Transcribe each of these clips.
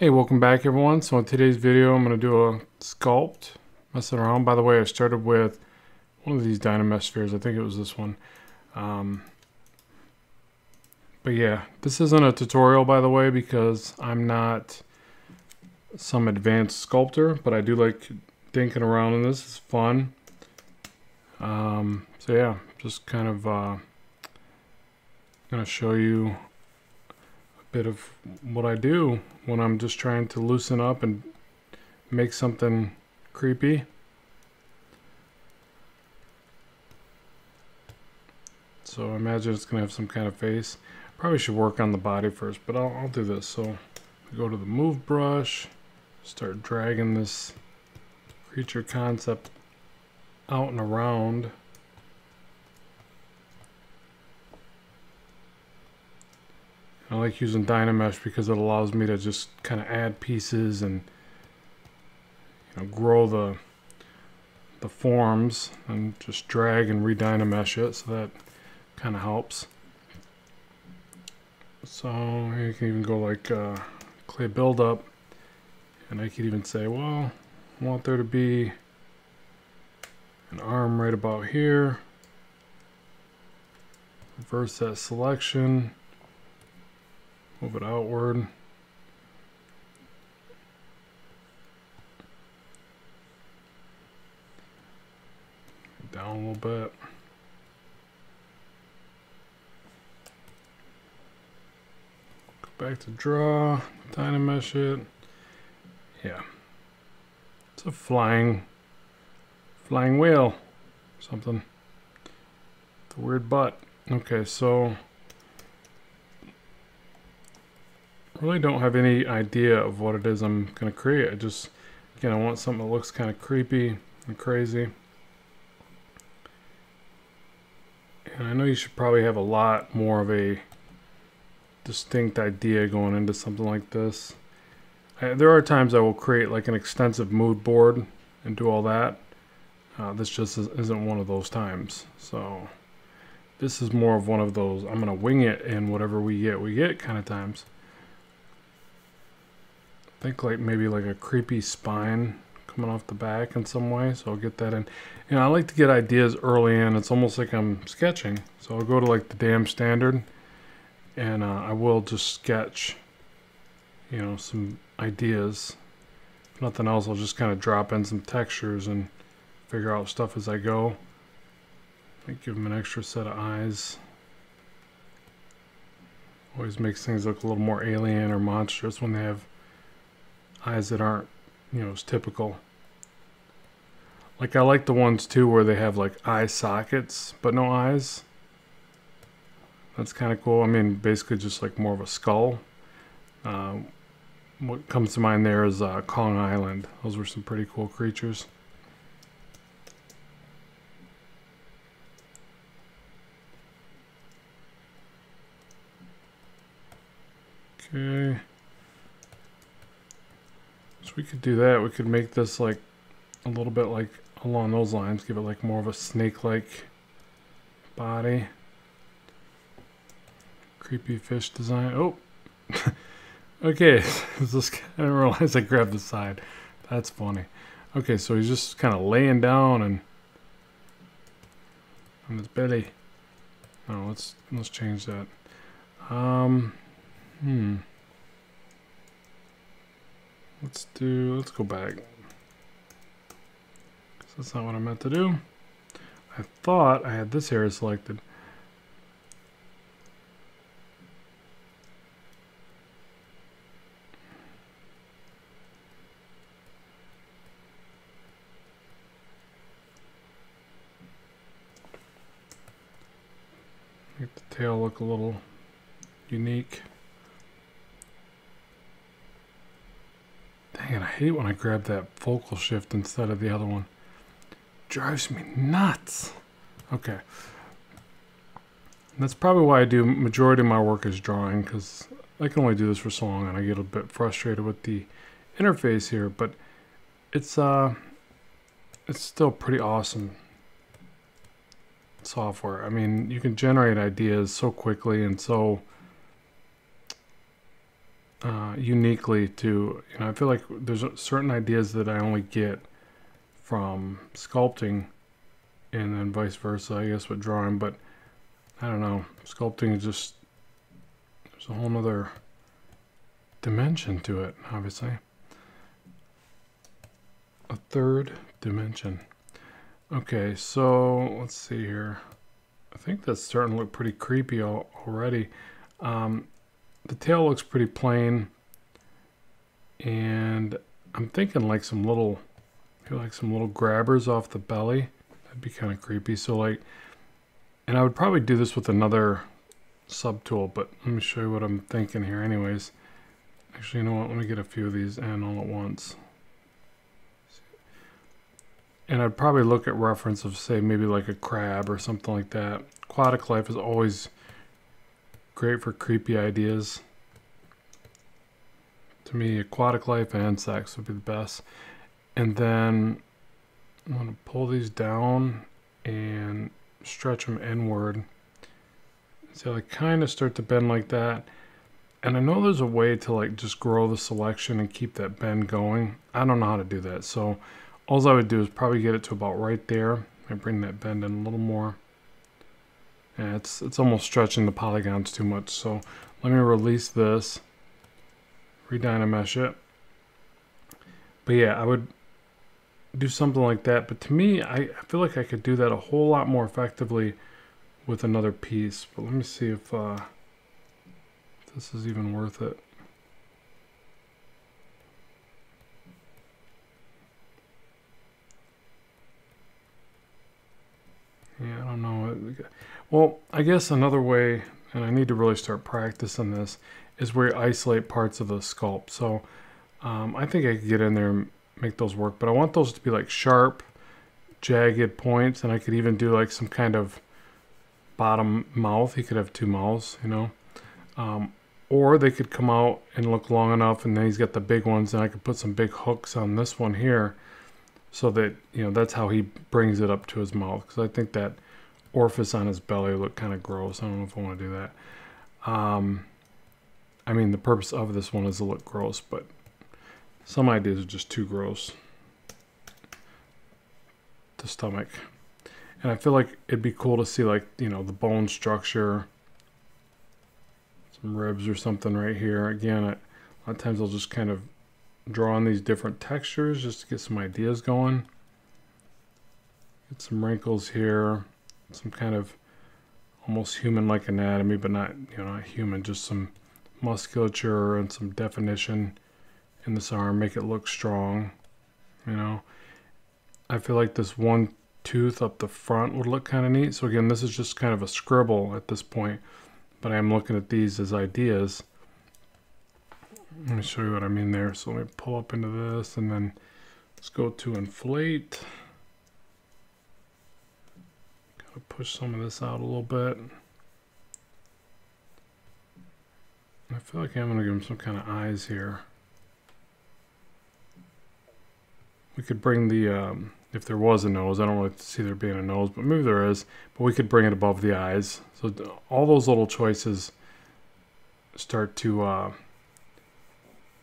Hey, welcome back everyone. So in today's video, I'm going to do a sculpt, messing around. By the way, I started with one of these Dynamesh spheres. I think it was this one. Um, but yeah, this isn't a tutorial, by the way, because I'm not some advanced sculptor, but I do like thinking around in this. It's fun. Um, so yeah, just kind of uh, to show you bit of what I do when I'm just trying to loosen up and make something creepy. So I imagine it's going to have some kind of face. Probably should work on the body first, but I'll, I'll do this. So go to the move brush, start dragging this creature concept out and around. I like using Dynamesh because it allows me to just kind of add pieces and you know grow the the forms and just drag and re-Dynamesh it so that kind of helps. So you can even go like uh, clay buildup and I could even say well I want there to be an arm right about here reverse that selection Move it outward. Down a little bit. Go back to draw, Dynamesh it. Yeah. It's a flying, flying whale, something. The weird butt. Okay, so really don't have any idea of what it is I'm going to create. I just, again, I want something that looks kind of creepy and crazy. And I know you should probably have a lot more of a distinct idea going into something like this. I, there are times I will create like an extensive mood board and do all that. Uh, this just isn't one of those times. So this is more of one of those, I'm going to wing it and whatever we get, we get kind of times think like maybe like a creepy spine coming off the back in some way. So I'll get that in. You know, I like to get ideas early in. It's almost like I'm sketching. So I'll go to like the dam standard and uh, I will just sketch, you know, some ideas. If nothing else, I'll just kind of drop in some textures and figure out stuff as I go. Give them an extra set of eyes. Always makes things look a little more alien or monstrous when they have eyes that aren't, you know, as typical. Like I like the ones too where they have like eye sockets but no eyes. That's kind of cool. I mean, basically just like more of a skull. Uh, what comes to mind there is uh, Kong Island. Those were some pretty cool creatures. Okay. We could do that. We could make this like a little bit like along those lines. Give it like more of a snake-like body. Creepy fish design. Oh. okay. I didn't realize I grabbed the side. That's funny. Okay, so he's just kind of laying down and on his belly. Oh, let's let's change that. Um, hmm. Let's do, let's go back. That's not what I meant to do. I thought I had this area selected. Make the tail look a little unique. It, I hate when I grab that focal shift instead of the other one. Drives me nuts. Okay. That's probably why I do majority of my work is drawing because I can only do this for so long and I get a bit frustrated with the interface here, but it's uh it's still pretty awesome software. I mean, you can generate ideas so quickly and so uh, uniquely to, you know, I feel like there's certain ideas that I only get from sculpting and then vice versa, I guess, with drawing. But I don't know, sculpting is just, there's a whole other dimension to it, obviously. A third dimension. Okay, so let's see here. I think that's starting to look pretty creepy already. Um, the tail looks pretty plain. And I'm thinking like some little, like some little grabbers off the belly. That'd be kind of creepy. So like, and I would probably do this with another subtool, but let me show you what I'm thinking here anyways. Actually, you know what? Let me get a few of these in all at once. And I'd probably look at reference of, say, maybe like a crab or something like that. Aquatic life is always great for creepy ideas. To me, aquatic life and sex would be the best. And then I'm going to pull these down and stretch them inward. So I kind of start to bend like that. And I know there's a way to like just grow the selection and keep that bend going. I don't know how to do that. So all I would do is probably get it to about right there and bring that bend in a little more. And it's, it's almost stretching the polygons too much. So let me release this, redynamesh it. But yeah, I would do something like that. But to me, I, feel like I could do that a whole lot more effectively with another piece. But let me see if, uh, this is even worth it. Yeah, I don't know. Well, I guess another way, and I need to really start practicing this, is where you isolate parts of the sculpt. So um, I think I could get in there and make those work, but I want those to be like sharp, jagged points, and I could even do like some kind of bottom mouth. He could have two mouths, you know. Um, or they could come out and look long enough, and then he's got the big ones, and I could put some big hooks on this one here so that you know that's how he brings it up to his mouth because I think that orifice on his belly look kind of gross. I don't know if I want to do that. Um, I mean, the purpose of this one is to look gross, but some ideas are just too gross. The stomach. And I feel like it'd be cool to see like, you know, the bone structure, some ribs or something right here. Again, I, a lot of times I'll just kind of draw on these different textures just to get some ideas going. Get some wrinkles here, some kind of almost human-like anatomy, but not, you know, not human, just some musculature and some definition in this arm, make it look strong, you know. I feel like this one tooth up the front would look kind of neat. So again, this is just kind of a scribble at this point, but I am looking at these as ideas. Let me show you what I mean there. So let me pull up into this and then let's go to inflate. Push some of this out a little bit. I feel like I'm gonna give him some kind of eyes here. We could bring the, um, if there was a nose, I don't really see there being a nose, but maybe there is, but we could bring it above the eyes. So all those little choices start to uh,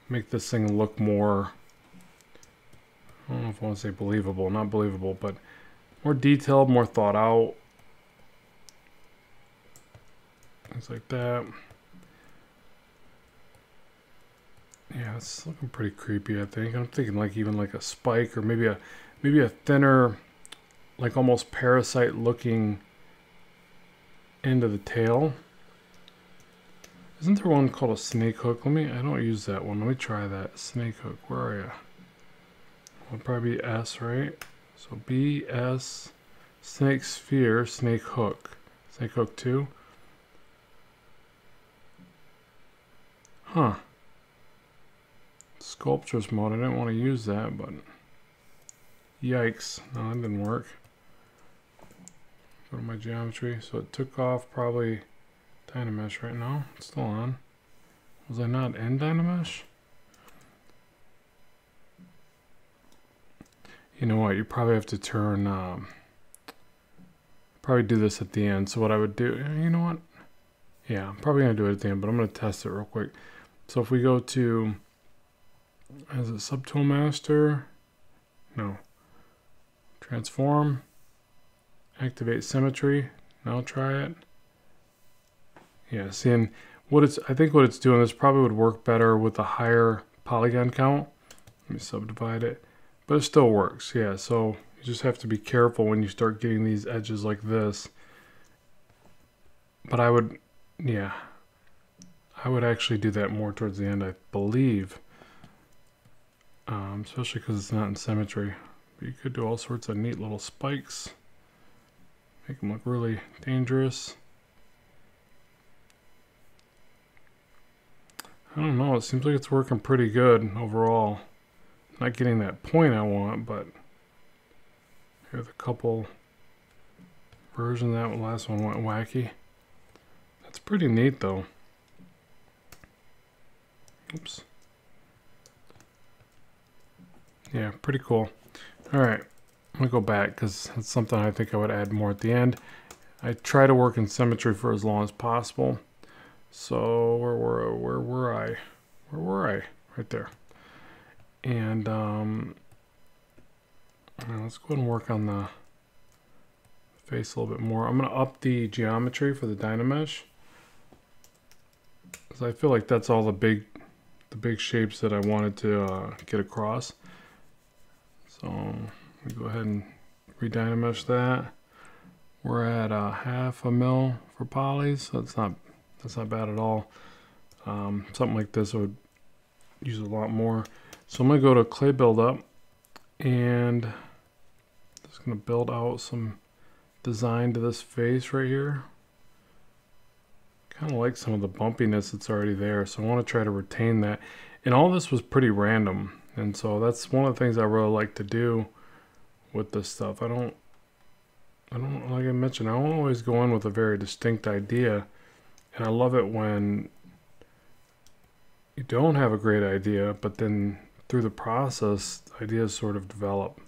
make this thing look more, I don't know if I want to say believable, not believable, but more detailed, more thought out. Things like that. Yeah, it's looking pretty creepy, I think. I'm thinking like even like a spike or maybe a maybe a thinner, like almost parasite looking end of the tail. Isn't there one called a snake hook? Let me, I don't use that one. Let me try that. Snake hook, where are you? Would probably be S, right? So B, S, snake sphere, snake hook. Snake hook 2. Huh. Sculptris mode, I didn't want to use that, but yikes. No, that didn't work. Go to my geometry. So it took off probably Dynamesh right now. It's still on. Was I not in Dynamesh? You know what? You probably have to turn. Um, probably do this at the end. So what I would do, you know what? Yeah, I'm probably gonna do it at the end, but I'm gonna test it real quick. So if we go to, as a subtool master, no, transform, activate symmetry. Now try it. Yeah, seeing what it's, I think what it's doing, this probably would work better with a higher polygon count. Let me subdivide it, but it still works. Yeah, so you just have to be careful when you start getting these edges like this. But I would, yeah, I would actually do that more towards the end, I believe. Um, especially because it's not in symmetry. But you could do all sorts of neat little spikes. Make them look really dangerous. I don't know, it seems like it's working pretty good overall. Not getting that point I want, but here's a couple versions. That last one went wacky. That's pretty neat though. Oops. Yeah, pretty cool. All right, I'm gonna go back because it's something I think I would add more at the end. I try to work in symmetry for as long as possible. So where were where were I? Where were I? Right there. And um, let's go ahead and work on the face a little bit more. I'm to up the geometry for the Dynamesh. Because I feel like that's all the big the big shapes that I wanted to uh, get across. So we go ahead and redynamesh that. We're at a half a mil for polys, so it's not that's not bad at all. Um, something like this would use a lot more. So I'm to go to clay buildup and just going to build out some design to this face right here. Kind of like some of the bumpiness that's already there, so I want to try to retain that. And all this was pretty random, and so that's one of the things I really like to do with this stuff. I don't, I don't, like I mentioned, I don't always go in with a very distinct idea, and I love it when you don't have a great idea, but then through the process, ideas sort of develop.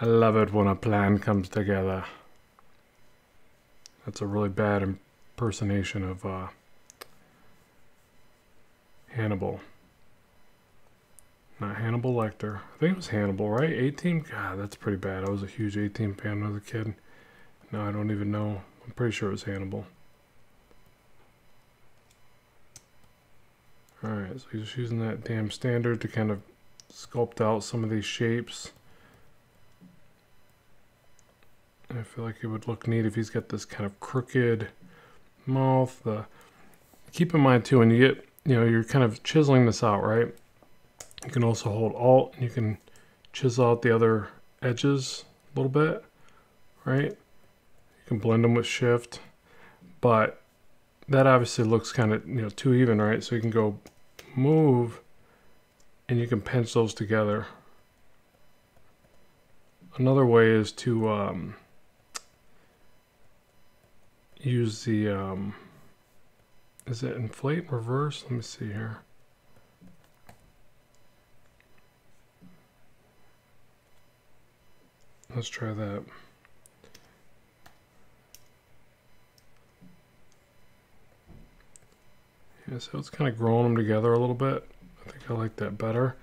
I love it when a plan comes together. That's a really bad impersonation of uh, Hannibal. Not Hannibal Lecter. I think it was Hannibal, right? A-Team? God, that's pretty bad. I was a huge A-Team fan was a kid. No, I don't even know. I'm pretty sure it was Hannibal. Alright, so he's using that dam standard to kind of sculpt out some of these shapes. I feel like it would look neat if he's got this kind of crooked mouth. The keep in mind too when you get you know you're kind of chiseling this out, right? You can also hold Alt and you can chisel out the other edges a little bit, right? You can blend them with Shift, but that obviously looks kind of you know too even, right? So you can go move and you can pinch those together. Another way is to um, use the, um, is it inflate reverse? Let me see here. Let's try that. Yeah, so it's kind of growing them together a little bit. I think I like that better.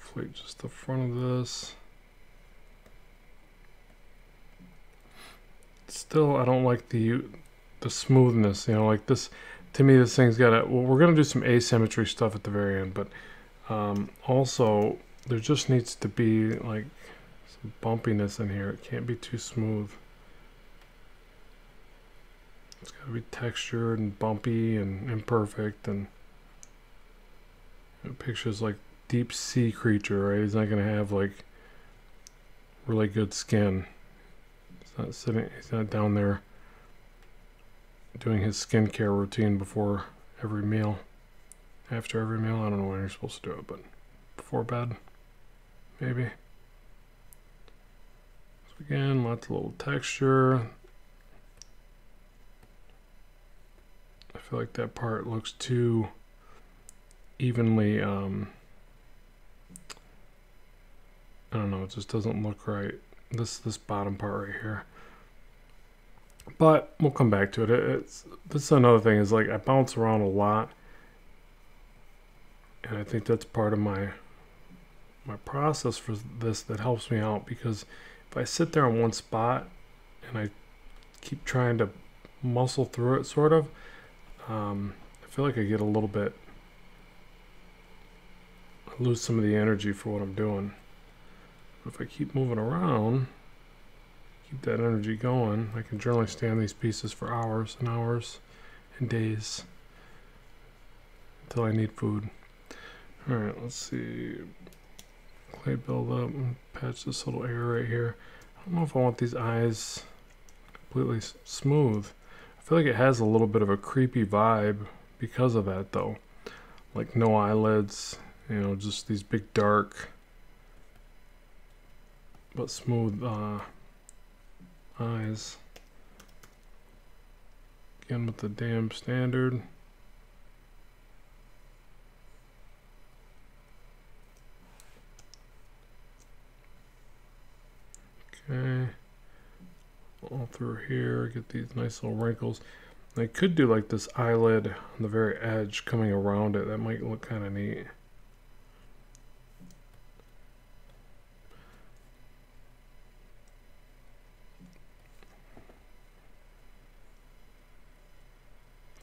Inflate just the front of this. Still, I don't like the the smoothness. You know, like this. To me, this thing's got a. Well, we're gonna do some asymmetry stuff at the very end, but um, also there just needs to be like some bumpiness in here. It can't be too smooth. It's got to be textured and bumpy and imperfect and it pictures like deep sea creature, right? He's not going to have like really good skin. Not sitting, he's not down there doing his skincare routine before every meal. After every meal, I don't know when you're supposed to do it, but before bed, maybe. So again, lots of little texture. I feel like that part looks too evenly, um, I don't know, it just doesn't look right. This, this bottom part right here. But we'll come back to it. It's this is another thing is like I bounce around a lot, and I think that's part of my my process for this that helps me out because if I sit there on one spot and I keep trying to muscle through it, sort of, um, I feel like I get a little bit I lose some of the energy for what I'm doing. But if I keep moving around, keep that energy going, I can generally stand these pieces for hours and hours and days until I need food. Alright, let's see. Clay build up and patch this little area right here. I don't know if I want these eyes completely smooth. I feel like it has a little bit of a creepy vibe because of that though. Like no eyelids, you know, just these big dark but smooth uh, eyes. Again with the dam standard. Okay. All through here, get these nice little wrinkles. I could do like this eyelid on the very edge coming around it. That might look kind of neat.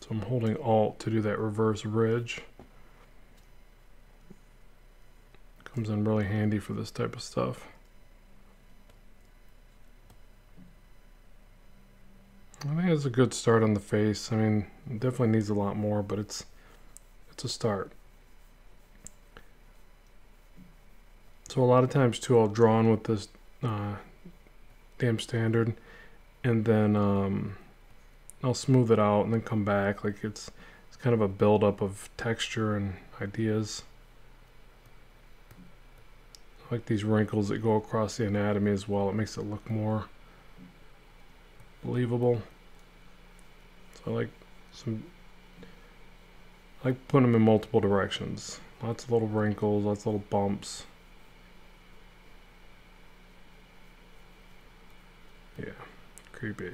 So I'm holding Alt to do that reverse ridge. Comes in really handy for this type of stuff. I think it's a good start on the face. I mean, it definitely needs a lot more, but it's it's a start. So a lot of times too, I'll draw on with this uh, dam standard, and then um, I'll smooth it out and then come back. Like it's it's kind of a buildup of texture and ideas. I like these wrinkles that go across the anatomy as well. It makes it look more believable. So I like some I like putting them in multiple directions. Lots of little wrinkles, lots of little bumps. Yeah, creepy.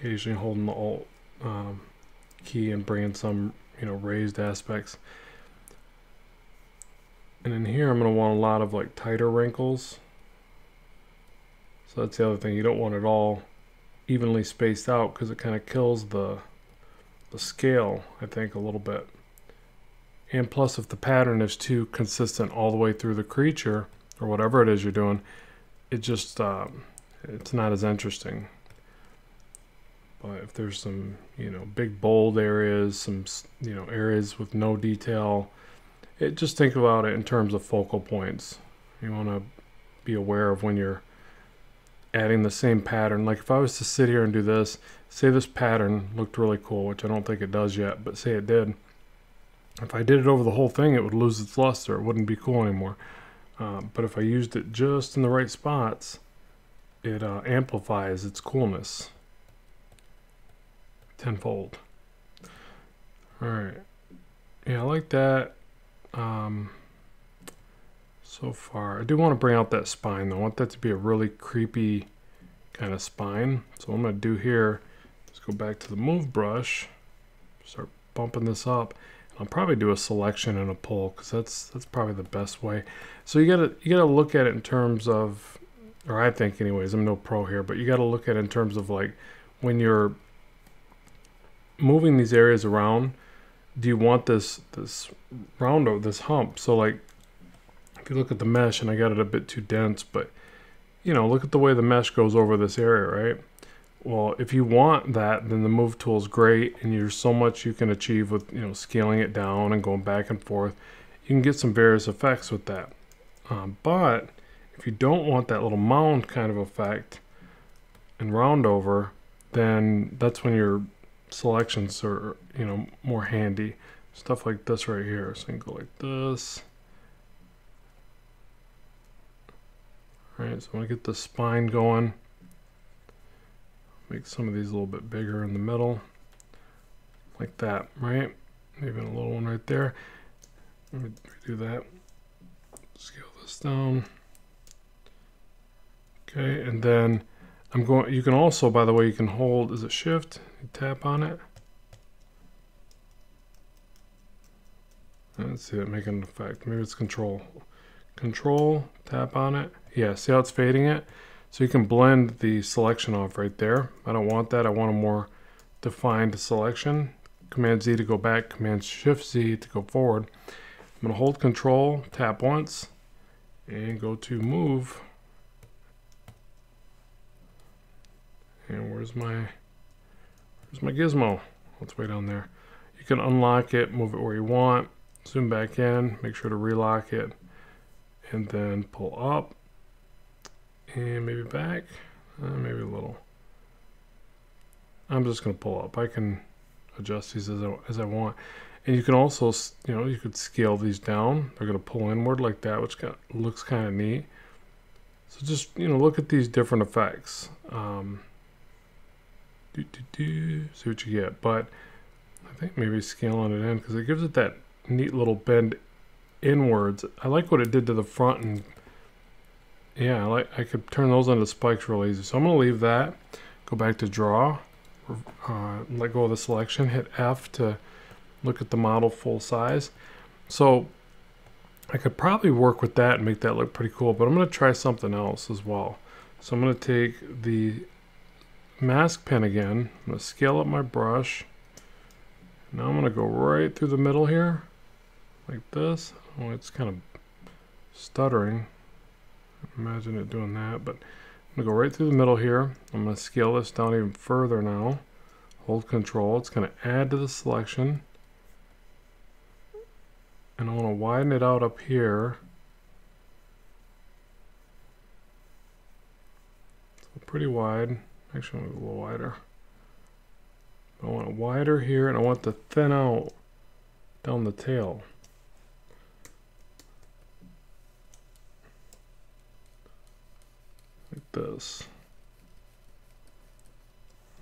Occasionally holding the alt um, key and bringing some you know raised aspects. And in here I'm going to want a lot of like tighter wrinkles. So that's the other thing you don't want it all evenly spaced out because it kind of kills the the scale I think a little bit. And plus if the pattern is too consistent all the way through the creature or whatever it is you're doing it just um, it's not as interesting but if there's some, you know, big bold areas, some, you know, areas with no detail, it just think about it in terms of focal points. You want to be aware of when you're adding the same pattern. Like if I was to sit here and do this, say this pattern looked really cool, which I don't think it does yet, but say it did. If I did it over the whole thing, it would lose its luster. It wouldn't be cool anymore. Uh, but if I used it just in the right spots, it uh, amplifies its coolness tenfold. All right. Yeah, I like that. Um, so far, I do want to bring out that spine though. I want that to be a really creepy kind of spine. So what I'm going to do here is go back to the move brush, start bumping this up. I'll probably do a selection and a pull because that's that's probably the best way. So you gotta you gotta look at it in terms of, or I think anyways. I'm no pro here, but you gotta look at it in terms of like when you're moving these areas around, do you want this this roundo, this hump? So like, if you look at the mesh, and I got it a bit too dense, but you know, look at the way the mesh goes over this area, right? Well, if you want that, then the move tool is great, and there's so much you can achieve with you know scaling it down and going back and forth. You can get some various effects with that. Um, but if you don't want that little mound kind of effect and round over, then that's when you're selections are, you know, more handy. Stuff like this right here. So you can go like this. Alright, so I want to get the spine going. Make some of these a little bit bigger in the middle. Like that, right? Even a little one right there. Let me do that. Scale this down. Okay, and then I'm going, you can also, by the way, you can hold, is it shift? Tap on it. Let's see it making an effect. Maybe it's control. Control, tap on it. Yeah, see how it's fading it? So you can blend the selection off right there. I don't want that. I want a more defined selection. Command Z to go back, Command Shift Z to go forward. I'm to hold Control, tap once, and go to Move. And where's my where's my gizmo? Let's way down there. You can unlock it, move it where you want, zoom back in, make sure to relock it, and then pull up and maybe back, uh, maybe a little. I'm just going to pull up. I can adjust these as I, as I want. And you can also, you know, you could scale these down. They're going to pull inward like that, which got, looks kind of neat. So just, you know, look at these different effects. Um, do, do, do, see what you get. But I think maybe scaling it in because it gives it that neat little bend inwards. I like what it did to the front and yeah, I like I could turn those into spikes real easy. So I'm gonna leave that. Go back to draw. Uh, let go of the selection. Hit F to look at the model full size. So I could probably work with that and make that look pretty cool. But I'm gonna try something else as well. So I'm gonna take the mask pen again. I'm gonna scale up my brush. Now I'm gonna go right through the middle here, like this. Oh, it's kind of stuttering. Imagine it doing that, but I'm gonna go right through the middle here. I'm gonna scale this down even further now. Hold control, it's gonna add to the selection. And I wanna widen it out up here. So pretty wide, actually a little wider. I want it wider here and I want to thin out down the tail. like this.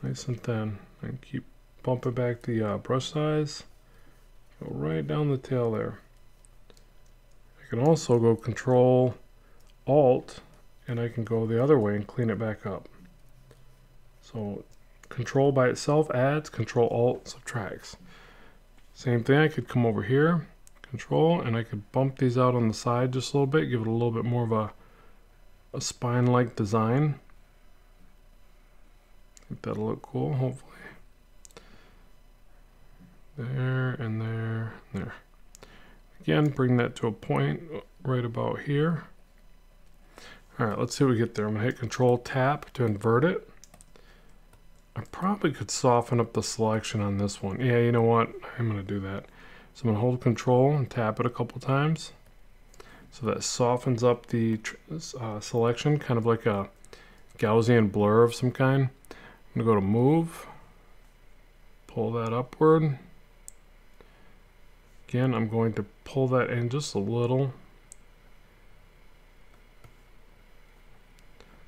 Nice and thin. And keep bumping back the uh, brush size. Go right down the tail there. I can also go Control Alt and I can go the other way and clean it back up. So Control by itself adds, Control Alt subtracts. Same thing, I could come over here, Control, and I could bump these out on the side just a little bit, give it a little bit more of a a spine-like design. Think that'll look cool, hopefully. There and there and there. Again, bring that to a point right about here. All right, let's see what we get there. I'm gonna hit Control Tap to invert it. I probably could soften up the selection on this one. Yeah, you know what? I'm gonna do that. So I'm gonna hold Control and tap it a couple times. So that softens up the uh, selection, kind of like a Gaussian blur of some kind. I'm going to go to Move, pull that upward. Again, I'm going to pull that in just a little.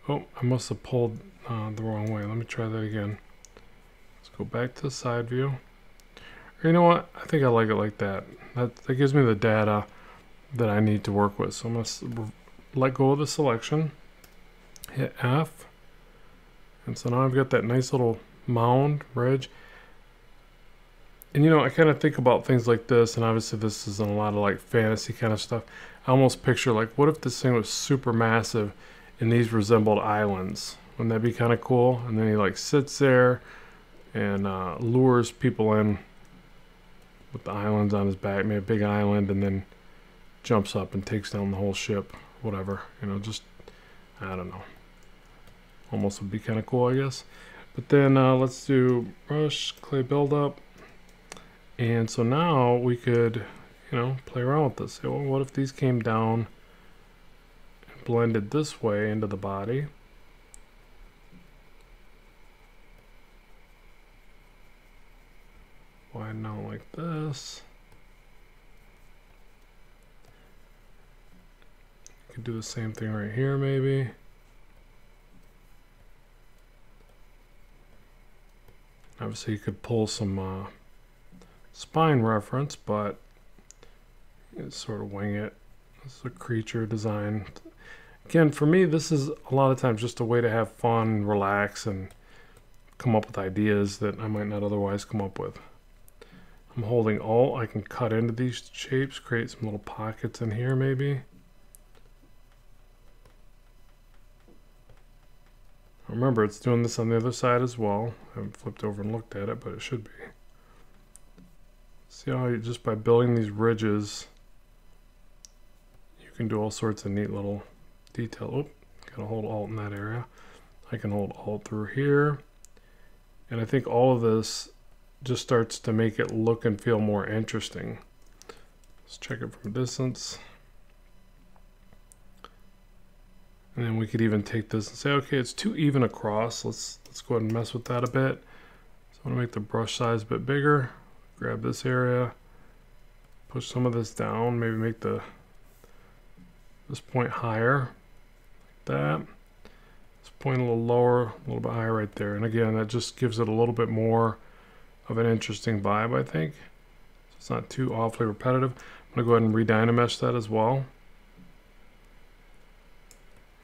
Oh, I must have pulled uh, the wrong way. Let me try that again. Let's go back to the side view. Or you know what? I think I like it like that. That, that gives me the data that I need to work with. So I'm going to let go of the selection, hit F, and so now I've got that nice little mound ridge. And you know, I kind of think about things like this, and obviously this is in a lot of like fantasy kind of stuff. I almost picture like, what if this thing was super massive and these resembled islands? Wouldn't that be kind of cool? And then he like sits there and uh, lures people in with the islands on his back, maybe a big island, and then jumps up and takes down the whole ship, whatever. You know, just, I don't know. Almost would be kind of cool, I guess. But then uh, let's do brush, clay buildup. And so now we could, you know, play around with this. Well, what if these came down and blended this way into the body? Widen out like this. You could do the same thing right here maybe. Obviously you could pull some uh, spine reference, but sort of wing it. Is a creature design. again, for me, this is a lot of times just a way to have fun, relax, and come up with ideas that I might not otherwise come up with. I'm holding Alt. I can cut into these shapes, create some little pockets in here maybe. Remember, it's doing this on the other side as well. I haven't flipped over and looked at it, but it should be. See how you, just by building these ridges, you can do all sorts of neat little detail. Oop, gotta hold Alt in that area. I can hold Alt through here. And I think all of this just starts to make it look and feel more interesting. Let's check it from a distance. And then we could even take this and say, okay, it's too even across. Let's let's go ahead and mess with that a bit. So I'm gonna make the brush size a bit bigger. Grab this area, push some of this down, maybe make the this point higher, like that. This point a little lower, a little bit higher right there. And again, that just gives it a little bit more of an interesting vibe, I think. So it's not too awfully repetitive. I'm gonna go ahead and redynamesh that as well.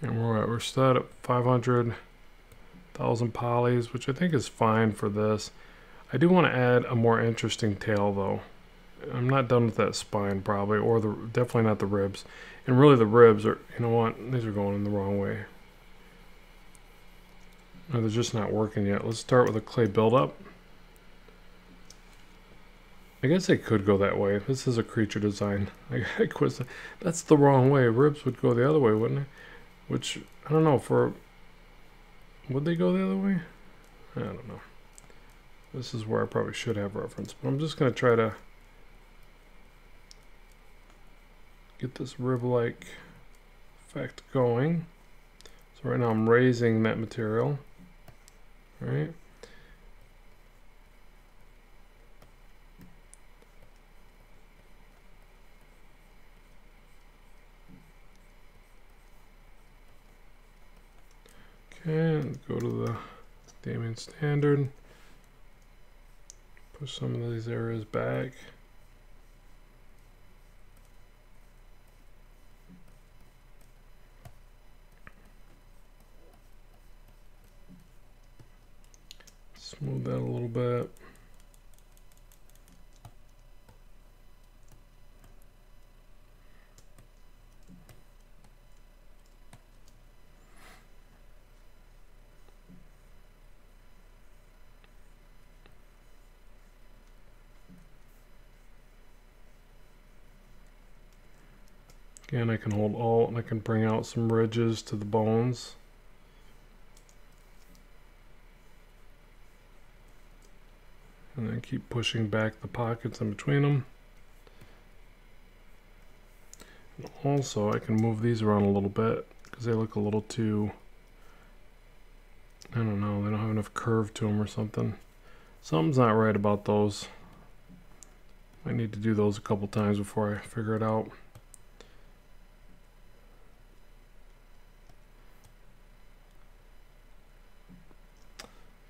And we're at, we're still at 500,000 polys, which I think is fine for this. I do want to add a more interesting tail though. I'm not done with that spine probably, or the definitely not the ribs. And really the ribs are, you know what, these are going in the wrong way. No, they're just not working yet. Let's start with a clay buildup. I guess they could go that way. This is a creature design. I, I That's the wrong way. Ribs would go the other way, wouldn't it? Which, I don't know, for... Would they go the other way? I don't know. This is where I probably should have reference. But I'm just going to try to get this rib-like effect going. So right now I'm raising that material. Right. Okay, go to the dam standard. Push some of these areas back. Smooth that a little bit. Again, I can hold Alt and I can bring out some ridges to the bones. And then keep pushing back the pockets in between them. And also, I can move these around a little bit because they look a little too, I don't know, they don't have enough curve to them or something. Something's not right about those. I need to do those a couple times before I figure it out.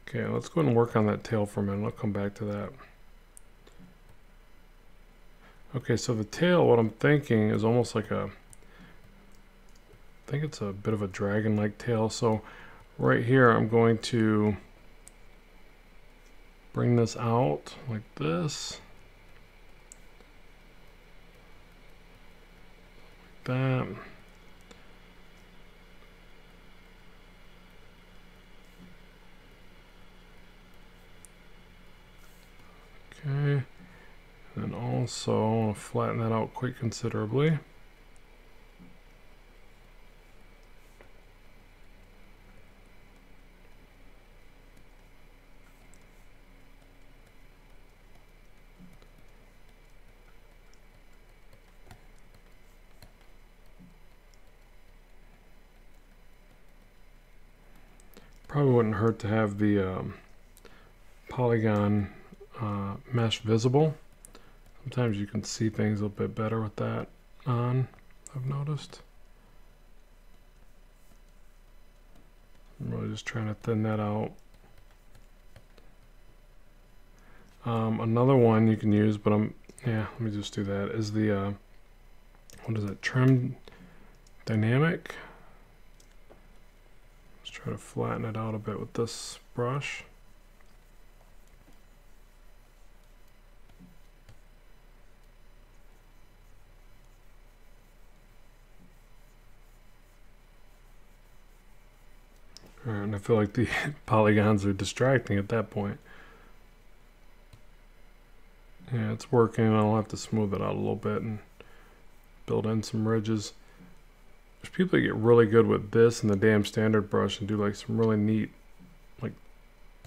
Okay, let's go ahead and work on that tail for a minute. I'll come back to that. Okay, so the tail, what I'm thinking is almost like a, I think it's a bit of a dragon-like tail. So right here, I'm going to bring this out like this. Like that. Okay, and also flatten that out quite considerably. Probably wouldn't hurt to have the um, polygon uh, mesh visible. Sometimes you can see things a little bit better with that on, I've noticed. I'm really just trying to thin that out. Um, another one you can use, but I'm, yeah, let me just do that, is the, uh, what is it, trim dynamic? Let's try to flatten it out a bit with this brush. And I feel like the polygons are distracting at that point. Yeah, it's working. I'll have to smooth it out a little bit and build in some ridges. There's people that get really good with this and the dam standard brush and do like some really neat like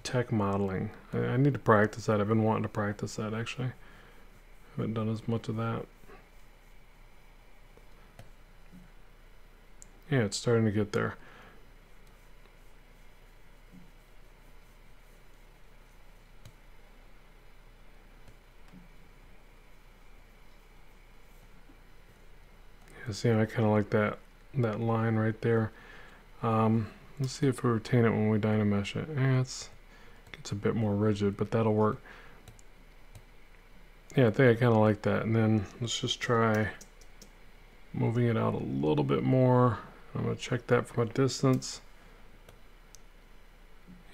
tech modeling. I, I need to practice that. I've been wanting to practice that actually. Haven't done as much of that. Yeah, it's starting to get there. See, I kind of like that that line right there. Um, let's see if we retain it when we dynamesh it. Eh, it's gets a bit more rigid, but that'll work. Yeah, I think I kind of like that. And then let's just try moving it out a little bit more. I'm to check that from a distance.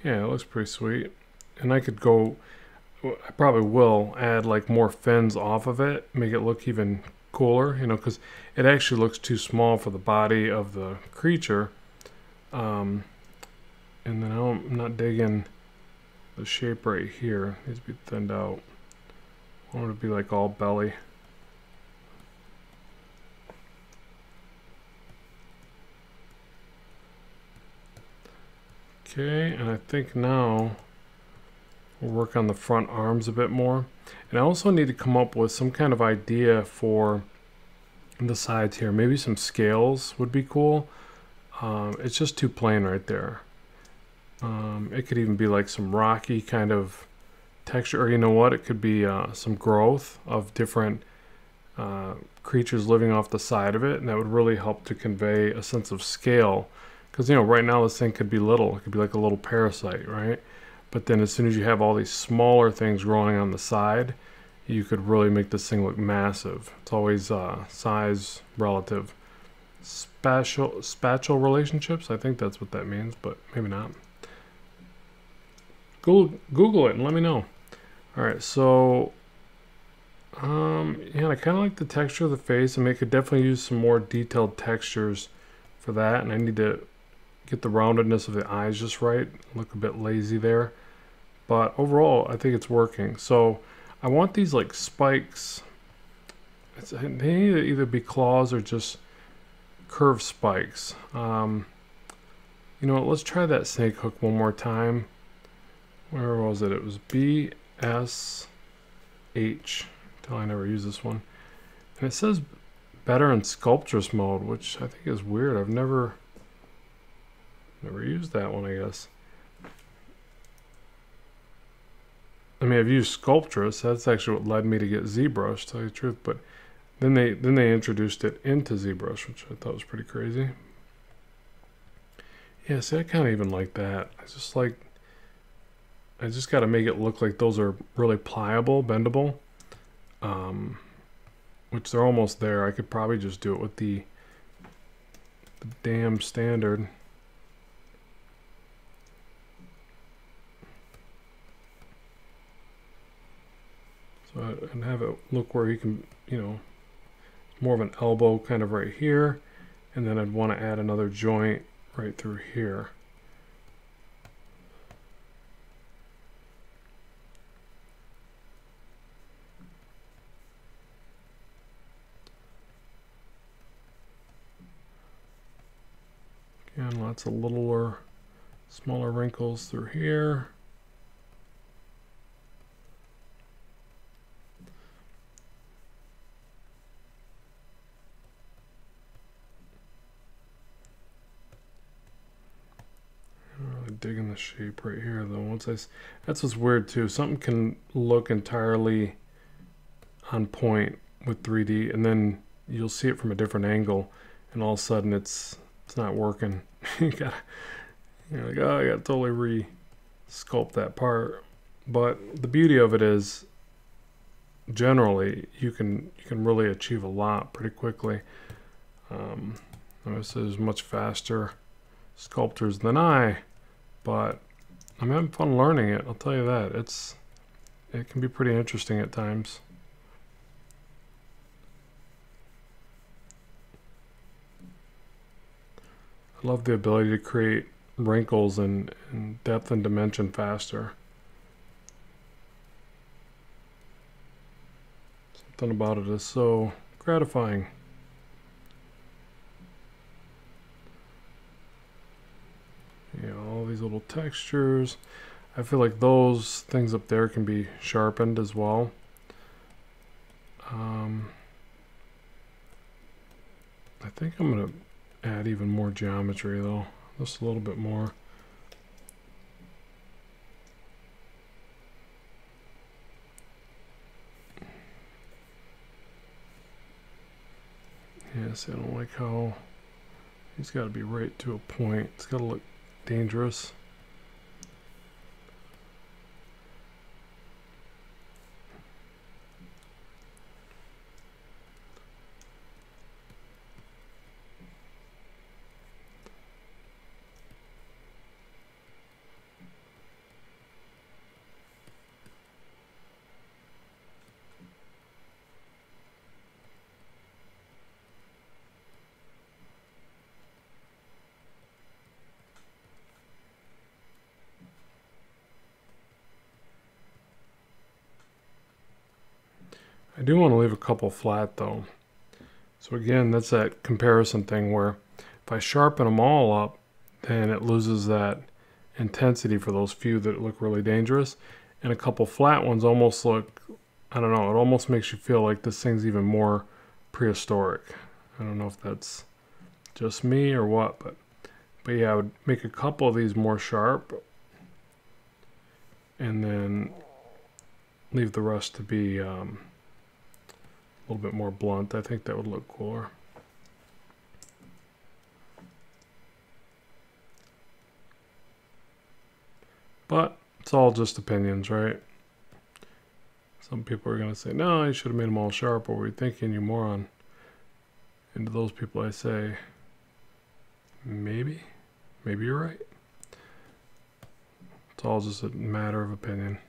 Yeah, it looks pretty sweet. And I could go, I probably will add like more fins off of it, make it look even cooler, you know, because it actually looks too small for the body of the creature. Um, and then I'm not digging the shape right here. It needs to be thinned out. I want it to be like all belly. Okay, and I think now we'll work on the front arms a bit more. And I also need to come up with some kind of idea for the sides here. Maybe some scales would be cool. Um, it's just too plain right there. Um, it could even be like some rocky kind of texture. Or you know what? It could be uh, some growth of different uh, creatures living off the side of it. And that would really help to convey a sense of scale. Because, you know, right now this thing could be little. It could be like a little parasite, right? But then as soon as you have all these smaller things growing on the side, you could really make this thing look massive. It's always uh, size relative. Spatial, spatial relationships, I think that's what that means, but maybe not. Google, Google it and let me know. All right, so um, yeah, I kind of like the texture of the face. I mean, I could definitely use some more detailed textures for that, and I need to get the roundedness of the eyes just right. Look a bit lazy there. But overall, I think it's working. So I want these like spikes. It's, they need to either be claws or just curved spikes. Um, you know what, let's try that snake hook one more time. Where was it? It was B, S, H. Until I never use this one. And it says better in Sculptris mode, which I think is weird. I've never, never used that one, I guess. I mean, I've used Sculptris. That's actually what led me to get ZBrush, to tell you the truth. But then they then they introduced it into ZBrush, which I thought was pretty crazy. Yeah, see, I kind of even like that. I just like, I just got to make it look like those are really pliable, bendable. Um, which they're almost there. I could probably just do it with the, the dam standard. So and have it look where you can, you know, more of an elbow kind of right here. And then I'd want to add another joint right through here. Again, lots of littler, smaller wrinkles through here. digging the shape right I, that's what's weird too. Something can look entirely on point with 3D, and then you'll see it from a different angle, and all of a sudden it's it's not working. you gotta, you're like, oh, I gotta totally re-sculpt that part. But the beauty of it is, generally, you can you can really achieve a lot pretty quickly. Um, this is much faster sculptors than I, but I'm having fun learning it. I'll tell you that. It's it can be pretty interesting at times. I love the ability to create wrinkles and, and depth and dimension faster. Something about it is so gratifying. You know, all these little textures. I feel like those things up there can be sharpened as well. Um, I think I'm going to add even more geometry though, just a little bit more. Yes, I don't like how he's got to be right to a point. It's got to look dangerous. Do want to leave a couple flat though. So again, that's that comparison thing where if I sharpen them all up, then it loses that intensity for those few that look really dangerous. And a couple flat ones almost look, I don't know, it almost makes you feel like this thing's even more prehistoric. I don't know if that's just me or what, but but yeah, I would make a couple of these more sharp and then leave the rest to be um, a little bit more blunt. I think that would look cooler. But it's all just opinions, right? Some people are going to say, no, you should have made them all sharp. What were you thinking, you moron? And to those people, I say, maybe, maybe you're right. It's all just a matter of opinion.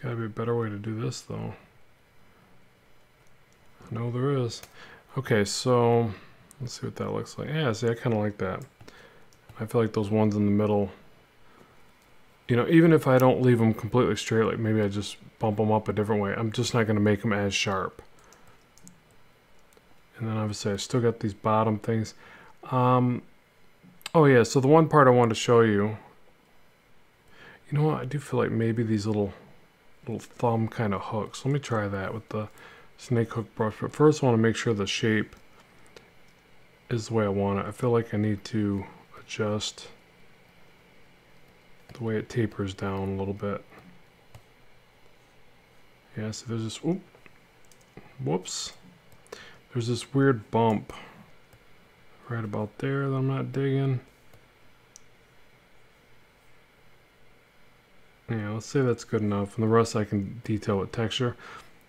There's got to be a better way to do this, though. I know there is. Okay, so let's see what that looks like. Yeah, see, I kind of like that. I feel like those ones in the middle, you know, even if I don't leave them completely straight, like maybe I just bump them up a different way, I'm just not going to make them as sharp. And then obviously I still got these bottom things. Um, oh yeah, so the one part I wanted to show you, you know what, I do feel like maybe these little little thumb kind of hooks. Let me try that with the snake hook brush. But first I want to make sure the shape is the way I want it. I feel like I need to adjust the way it tapers down a little bit. Yeah, so there's this, whoop, whoops. There's this weird bump right about there that I'm not digging. Yeah, let's say that's good enough. And the rest I can detail with texture.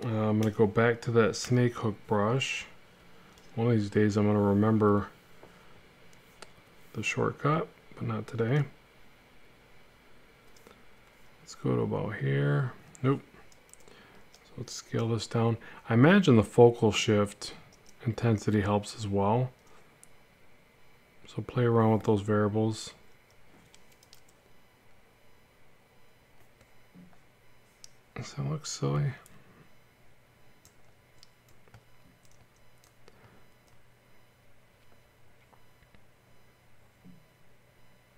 Uh, I'm going to go back to that snake hook brush. One of these days I'm going to remember the shortcut, but not today. Let's go to about here. Nope. So let's scale this down. I imagine the focal shift intensity helps as well. So play around with those variables. That look silly?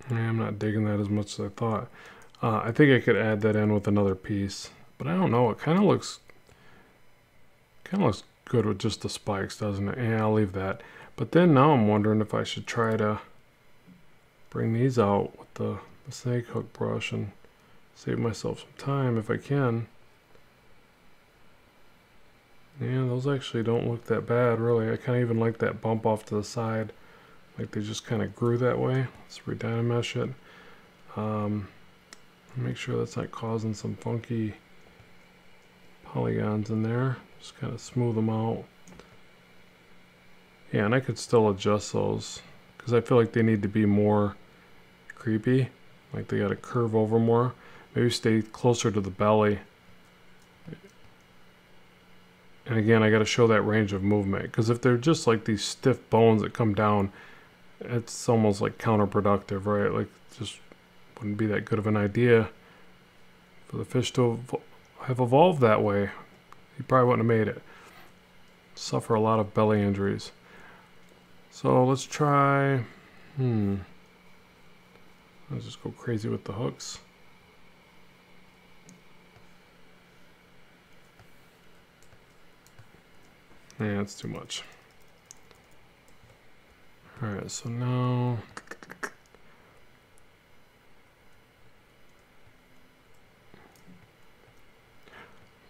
Yeah, I'm not digging that as much as I thought. Uh, I think I could add that in with another piece, but I don't know. It kind of looks, kind of looks good with just the spikes, doesn't it? Yeah, I'll leave that. But then now I'm wondering if I should try to bring these out with the, the snake hook brush and Save myself some time if I can. Yeah, those actually don't look that bad, really. I kind of even like that bump off to the side. Like they just kind of grew that way. Let's redynamesh it. Um, make sure that's not causing some funky polygons in there. Just kind of smooth them out. Yeah, and I could still adjust those because I feel like they need to be more creepy. Like they got to curve over more. Maybe stay closer to the belly. And again, I got to show that range of movement because if they're just like these stiff bones that come down, it's almost like counterproductive, right? Like just wouldn't be that good of an idea for the fish to have evolved that way. He probably wouldn't have made it. Suffer a lot of belly injuries. So let's try, hmm. Let's just go crazy with the hooks. Yeah, that's too much. Alright, so now...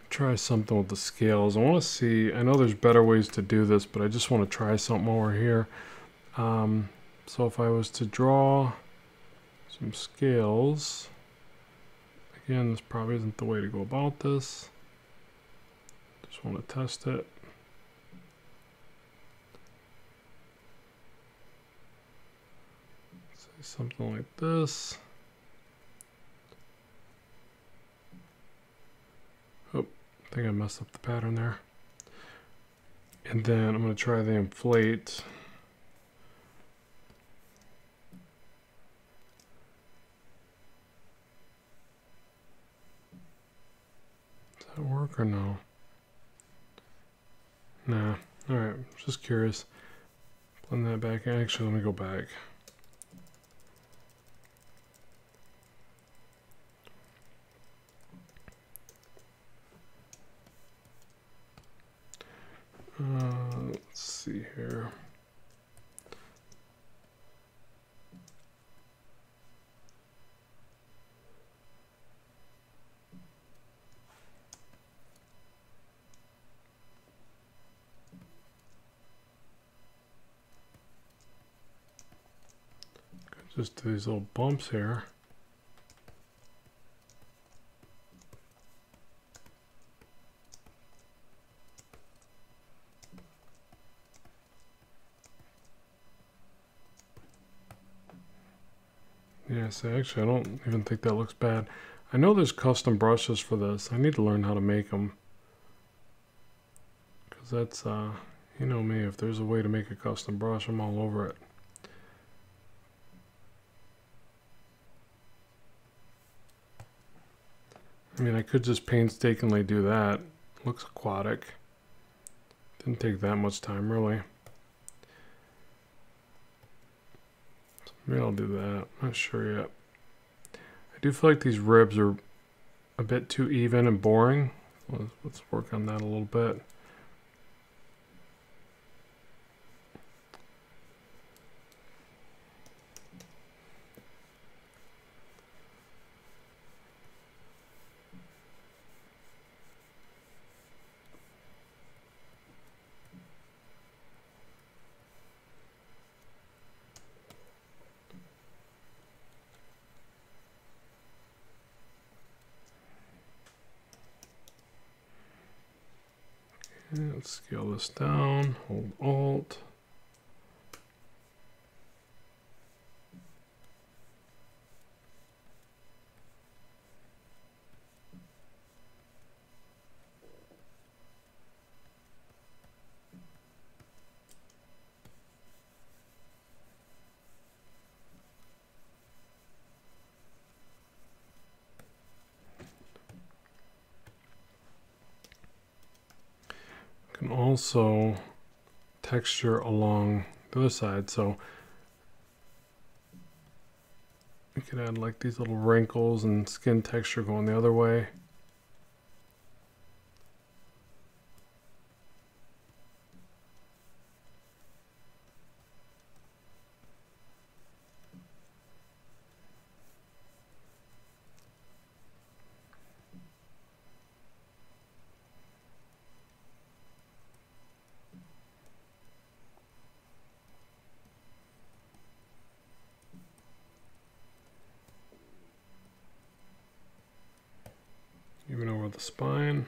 Try something with the scales. I want to see, I know there's better ways to do this, but I just want to try something over here. Um, so if I was to draw some scales, again, this probably isn't the way to go about this. Just want to test it. Something like this. Oh, I think I messed up the pattern there. And then I'm going to try the inflate. Does that work or no? Nah. Alright, just curious. Blend that back. Actually, let me go back. Uh, let's see here. Just these little bumps here. Yeah, actually I don't even think that looks bad. I know there's custom brushes for this. I need to learn how to make them. Because that's, uh, you know me, if there's a way to make a custom brush, I'm all over it. I mean, I could just painstakingly do that. Looks aquatic. Didn't take that much time, really. Maybe I'll do that. I'm Not sure yet. I do feel like these ribs are a bit too even and boring. Let's, let's work on that a little bit. Let's scale this down, hold Alt. can also texture along the other side. So we could add like these little wrinkles and skin texture going the other way. the spine.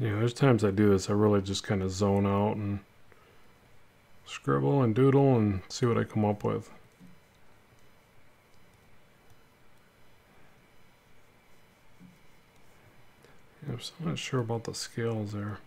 Yeah, there's times I do this, I really just kind of zone out and scribble and doodle and see what I come up with. I'm not sure about the scales there.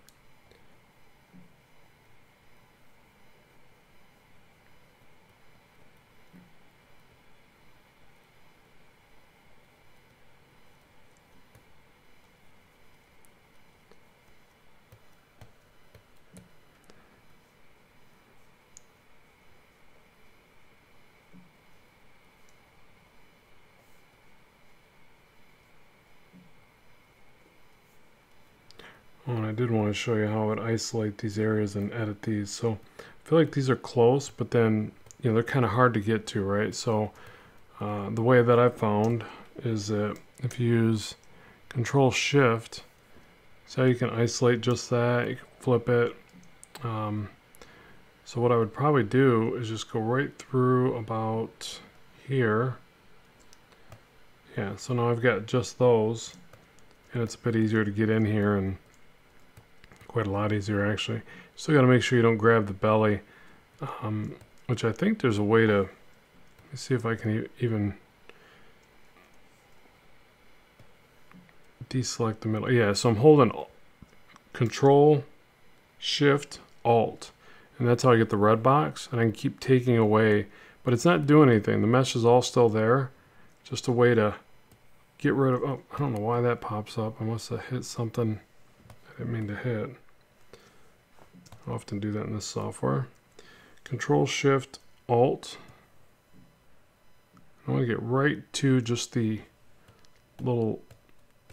Did want to show you how I would isolate these areas and edit these. So I feel like these are close, but then, you know, they're kind of hard to get to, right? So uh, the way that I found is that if you use Control Shift, so you can isolate just that, you can flip it. Um, so what I would probably do is just go right through about here. Yeah, so now I've got just those, and it's a bit easier to get in here and quite a lot easier actually. Still got to make sure you don't grab the belly, um, which I think there's a way to, see if I can even deselect the middle. Yeah, so I'm holding Control, Shift, Alt, and that's how I get the red box, and I can keep taking away, but it's not doing anything. The mesh is all still there, just a way to get rid of, oh, I don't know why that pops up. I must have hit something didn't mean to hit. I often do that in this software. Control Shift Alt. I want to get right to just the little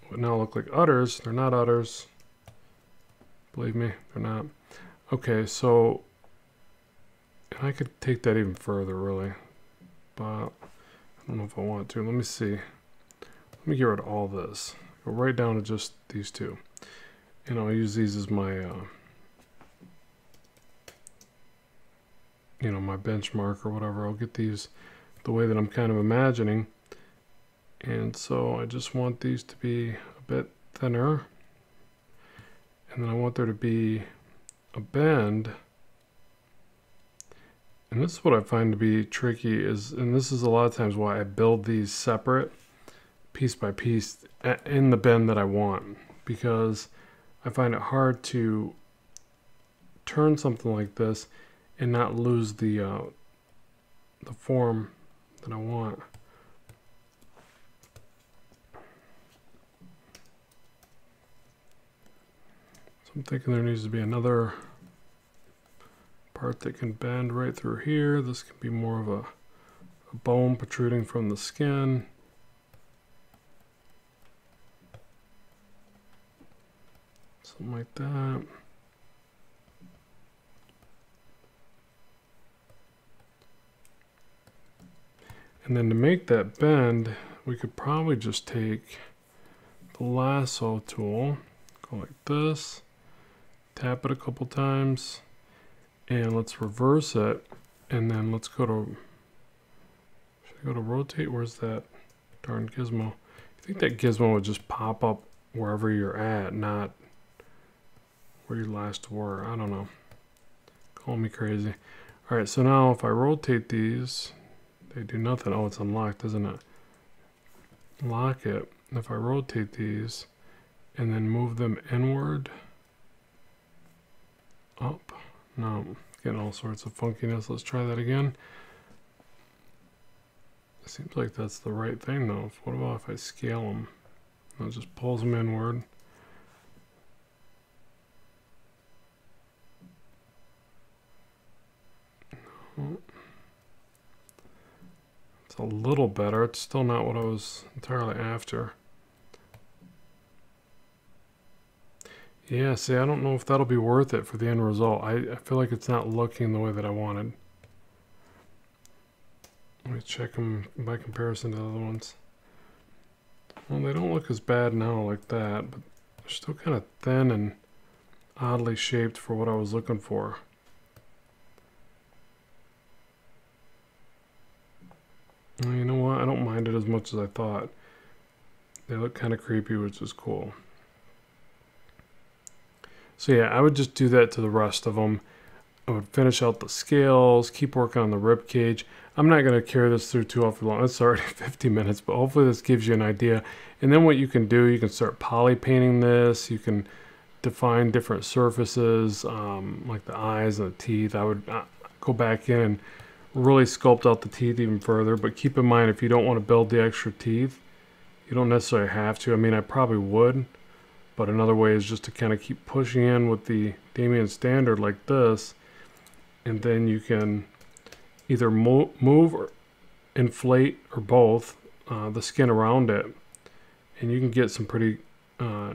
what now look like udders. They're not udders. Believe me, they're not. Okay, so and I could take that even further really, but I don't know if I want to. Let me see. Let me get rid of all this. Go right down to just these two. And I'll use these as my uh, you know, my benchmark or whatever. I'll get these the way that I'm kind of imagining. And so I just want these to be a bit thinner. And then I want there to be a bend. And this is what I find to be tricky is, and this is a lot of times why I build these separate piece by piece in the bend that I want. Because I find it hard to turn something like this and not lose the uh, the form that I want. So I'm thinking there needs to be another part that can bend right through here. This can be more of a, a bone protruding from the skin. Something like that. And then to make that bend, we could probably just take the lasso tool, go like this, tap it a couple times, and let's reverse it. And then let's go to, should I go to rotate? Where's that darn gizmo? I think that gizmo would just pop up wherever you're at, not where you last were. I don't know. Call me crazy. All right, so now if I rotate these, they do nothing. Oh, it's unlocked, isn't it? Lock it. If I rotate these and then move them inward, up, no, getting all sorts of funkiness. Let's try that again. It seems like that's the right thing though. What about if I scale them? It just pulls them inward. No a little better. It's still not what I was entirely after. Yeah, see, I don't know if that'll be worth it for the end result. I, I feel like it's not looking the way that I wanted. Let me check them by comparison to the other ones. Well, they don't look as bad now like that, but they're still kind of thin and oddly shaped for what I was looking for. You know what? I don't mind it as much as I thought. They look kind of creepy, which is cool. So yeah, I would just do that to the rest of them. I would finish out the scales, keep working on the rib cage. I'm not going to carry this through too awfully long. It's already 50 minutes, but hopefully this gives you an idea. And then what you can do, you can start poly painting this. You can define different surfaces, um, like the eyes and the teeth. I would uh, go back in and really sculpt out the teeth even further. But keep in mind, if you don't want to build the extra teeth, you don't necessarily have to. I mean, I probably would. But another way is just to kind of keep pushing in with the Damien standard like this. And then you can either mo move or inflate or both uh, the skin around it. And you can get some pretty uh,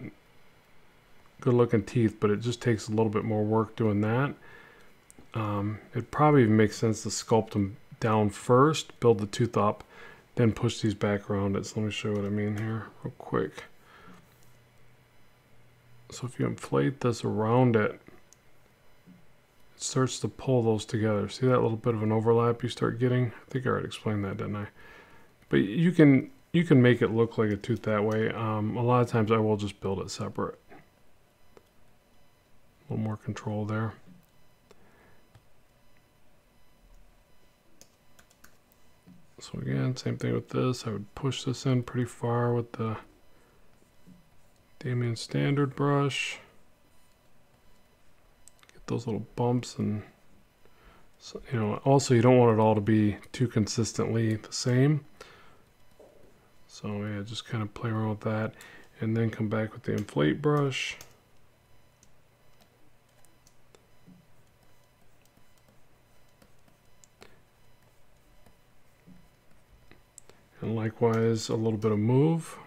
good looking teeth, but it just takes a little bit more work doing that. Um, it probably makes sense to sculpt them down first, build the tooth up, then push these back around it. So let me show you what I mean here real quick. So if you inflate this around it, it starts to pull those together. See that little bit of an overlap you start getting? I think I already explained that, didn't I? But you can you can make it look like a tooth that way. Um, a lot of times I will just build it separate. A little more control there. So again, same thing with this. I would push this in pretty far with the Damien standard brush. Get those little bumps and so, you know, also you don't want it all to be too consistently the same. So yeah, just kind of play around with that and then come back with the inflate brush. And likewise, a little bit of move.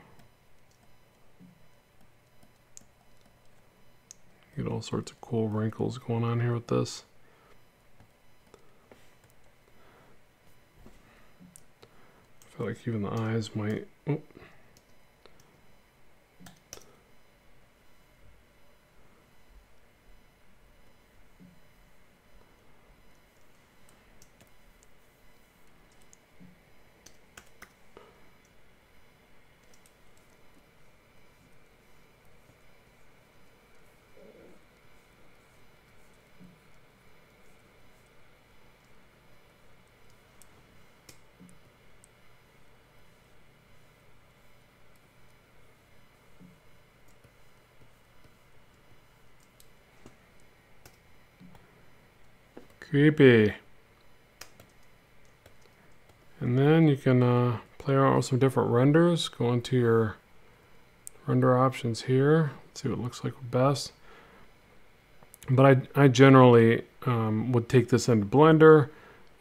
Get all sorts of cool wrinkles going on here with this. I feel like even the eyes might... Oh. Creepy. And then you can uh, play around with some different renders. Go into your render options here. Let's see what looks like best. But I, I generally um, would take this into Blender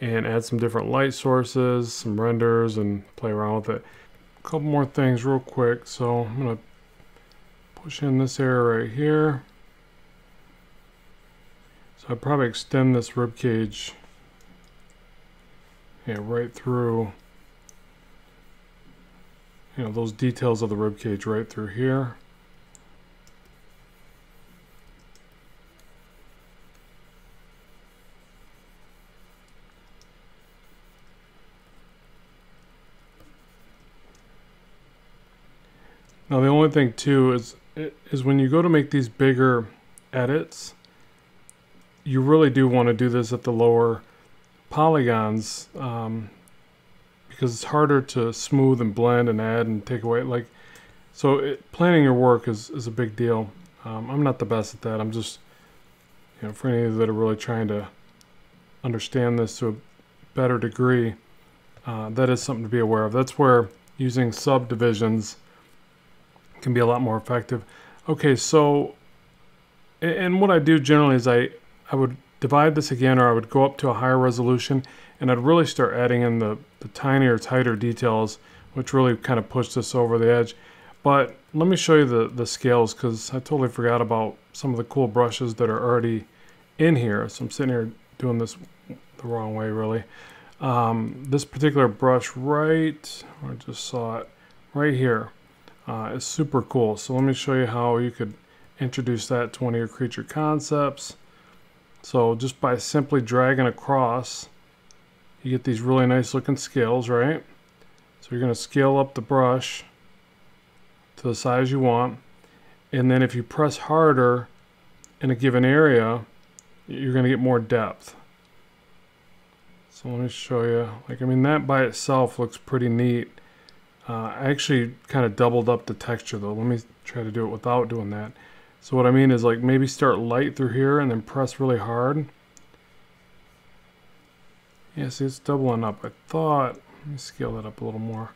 and add some different light sources, some renders, and play around with it. A couple more things real quick. So I'm going to push in this area right here. So I'd probably extend this rib cage yeah, right through you know those details of the rib cage right through here. Now the only thing too is is when you go to make these bigger edits, you really do want to do this at the lower polygons um, because it's harder to smooth and blend and add and take away. Like, so it, planning your work is, is a big deal. Um, I'm not the best at that. I'm just, you know, for any of you that are really trying to understand this to a better degree, uh, that is something to be aware of. That's where using subdivisions can be a lot more effective. Okay, so, and what I do generally is I, I would divide this again or I would go up to a higher resolution and I'd really start adding in the, the tinier, tighter details which really kind of pushed this over the edge. But let me show you the, the scales because I totally forgot about some of the cool brushes that are already in here. So I'm sitting here doing this the wrong way really. Um, this particular brush right, I just saw it right here, uh, is super cool. So let me show you how you could introduce that to one of your creature concepts. So just by simply dragging across, you get these really nice looking scales, right? So you're going to scale up the brush to the size you want. And then if you press harder in a given area, you're going to get more depth. So let me show you. Like, I mean, that by itself looks pretty neat. Uh, I actually kind of doubled up the texture though. Let me try to do it without doing that. So what I mean is like maybe start light through here and then press really hard. Yeah, see it's doubling up. I thought, let me scale that up a little more.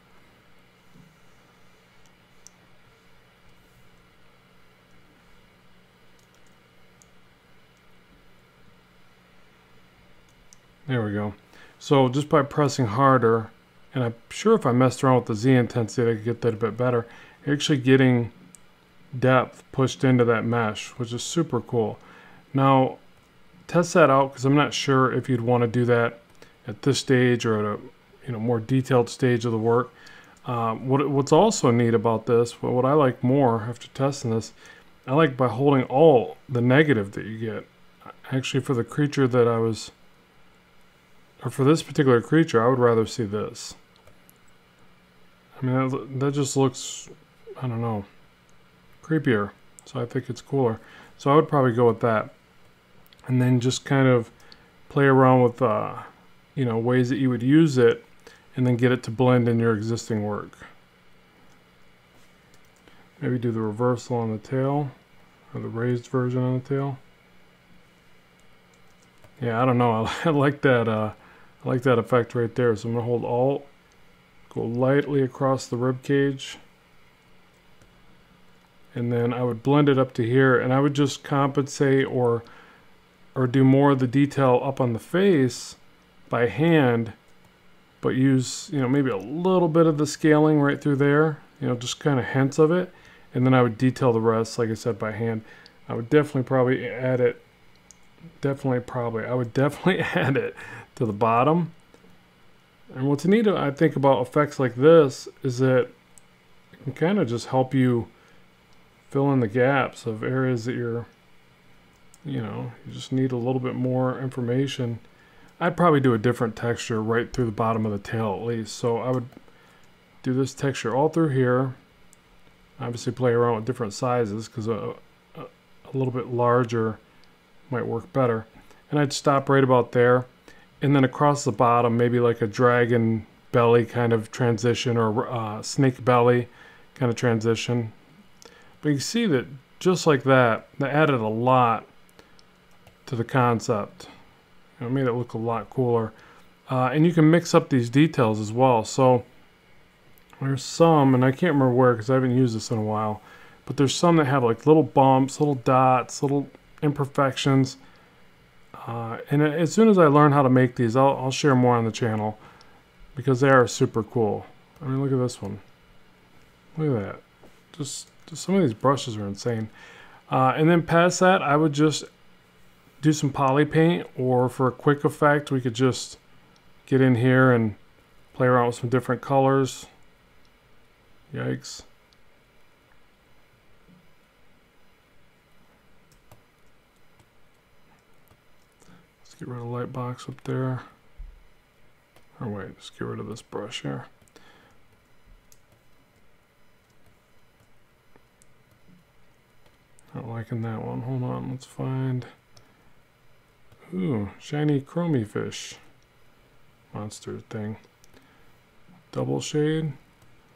There we go. So just by pressing harder, and I'm sure if I messed around with the Z intensity, I could get that a bit better. Actually getting depth pushed into that mesh, which is super cool. Now, test that out because I'm not sure if you'd want to do that at this stage or at a you know more detailed stage of the work. Um, what, what's also neat about this, but what I like more after testing this, I like by holding all the negative that you get. Actually, for the creature that I was or for this particular creature, I would rather see this. I mean, that, that just looks, I don't know, creepier. So I think it's cooler. So I would probably go with that. And then just kind of play around with, uh, you know, ways that you would use it and then get it to blend in your existing work. Maybe do the reversal on the tail or the raised version on the tail. Yeah, I don't know. I, like that. Uh, I like that effect right there. So I'm to hold Alt, go lightly across the rib cage, and then I would blend it up to here, and I would just compensate or or do more of the detail up on the face by hand, but use you know maybe a little bit of the scaling right through there, you know just kind of hints of it, and then I would detail the rest, like I said, by hand. I would definitely probably add it. Definitely, probably. I would definitely add it to the bottom. And what's neat, I think, about effects like this is that it can kind of just help you fill in the gaps of areas that you're, you know, you just need a little bit more information. I'd probably do a different texture right through the bottom of the tail at least. So I would do this texture all through here. Obviously play around with different sizes because a, a, a little bit larger might work better. And I'd stop right about there and then across the bottom, maybe like a dragon belly kind of transition or uh, snake belly kind of transition. But you see that just like that, that added a lot to the concept. It made it look a lot cooler. Uh, and you can mix up these details as well. So there's some, and I can't remember where because I haven't used this in a while, but there's some that have like little bumps, little dots, little imperfections uh, and as soon as I learn how to make these, I'll, I'll share more on the channel because they are super cool. I mean, look at this one. Look at that. Just, just some of these brushes are insane. Uh, and then past that, I would just do some poly paint or for a quick effect, we could just get in here and play around with some different colors. Yikes. Let's get rid of the light box up there. Or wait, let's get rid of this brush here. Not liking that one. Hold on, let's find... Ooh, shiny chromie fish. Monster thing. Double shade.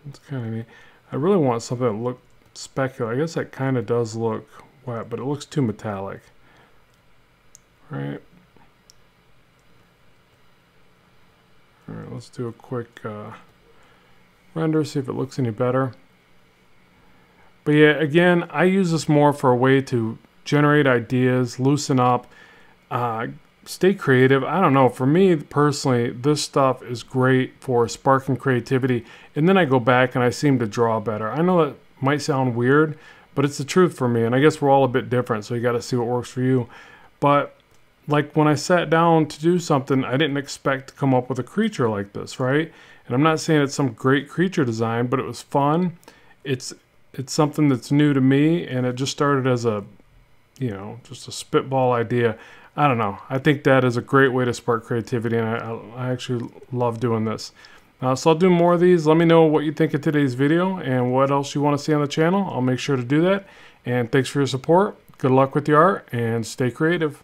It's kind of neat. I really want something that look specular. I guess that kind of does look wet, but it looks too metallic. Right? All right, let's do a quick uh, render, see if it looks any better. But yeah, again, I use this more for a way to generate ideas, loosen up, uh, stay creative. I don't know. For me personally, this stuff is great for sparking creativity. And then I go back and I seem to draw better. I know that might sound weird, but it's the truth for me. And I guess we're all a bit different, so you got to see what works for you. But like when I sat down to do something, I didn't expect to come up with a creature like this, right? And I'm not saying it's some great creature design, but it was fun. It's it's something that's new to me, and it just started as a, you know, just a spitball idea. I don't know. I think that is a great way to spark creativity, and I, I actually love doing this. Uh, so I'll do more of these. Let me know what you think of today's video and what else you want to see on the channel. I'll make sure to do that. And thanks for your support Good luck with the art and stay creative.